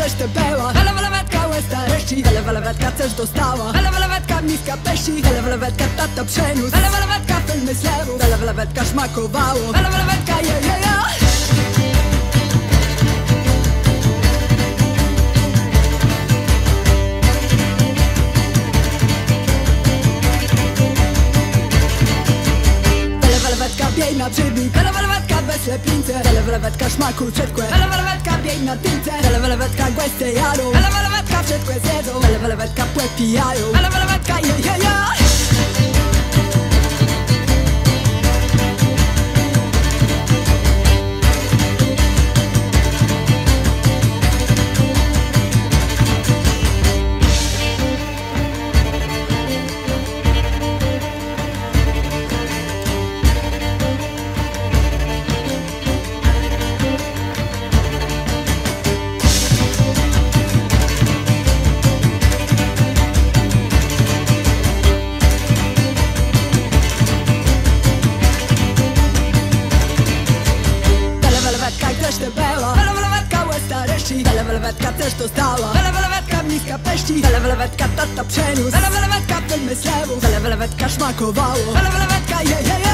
Też te peła Lewetka łez starości. Lewetka też dostała. Lewetka miska peści Lewetka tata przeniósł Lewetka filmy z lewów Lewetka szmakowało Lewetka je je je biej na przybik Lewetka bez lepince Lewetka szmaku przedkłe Lewetka biej na tylce Lewetka głęste jadą Lewetka przedkłe zjedzą Lewetka płe pijają Lewetka je je je starości Lewetka też dostała. Lewetka miska peści Lewetka tata przeniósł. Lewetka filmy z szmakowało. Lewetka je je je